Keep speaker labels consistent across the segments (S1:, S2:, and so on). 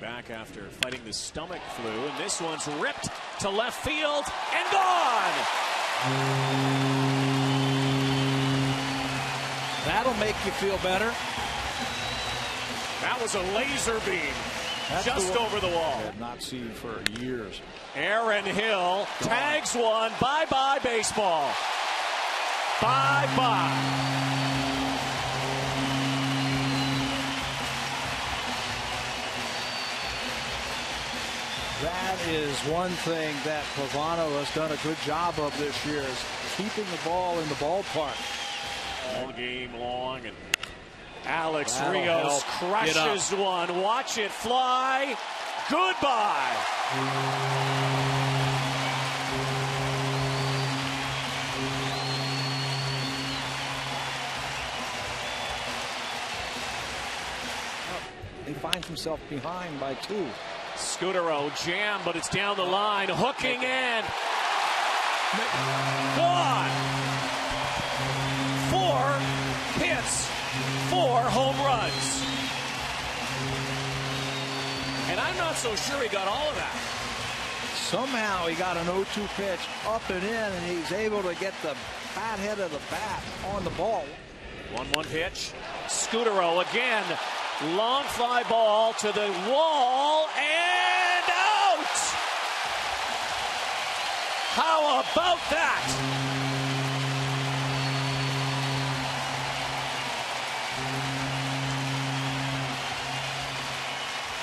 S1: back after fighting the stomach flu, and this one's ripped to left field and gone.
S2: That'll make you feel better.
S1: That was a laser beam
S2: That's
S1: just
S2: the
S1: over the wall.
S2: I have not seen for years.
S1: Aaron Hill tags one. Bye bye, baseball. Bye bye.
S2: That is one thing that Pavano has done a good job of this year is keeping the ball in the ballpark.
S1: All game long, and Alex
S2: That'll
S1: Rios
S2: help.
S1: Crushes one. Watch it fly. Goodbye.
S2: He finds himself behind by two.
S1: Scutaro jam, but it's down the line. Hooking in. Gone. Four hits, four home runs. And I'm not so sure he got all of that.
S2: Somehow he got an 0-2 pitch up and in, and he's able to get the fat head of the bat on the ball.
S1: 1-1 pitch. Scutaro again. Long fly ball to the wall and out. How about that?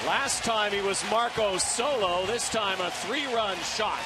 S1: Last time he was Marco Solo. This time a three-run shot.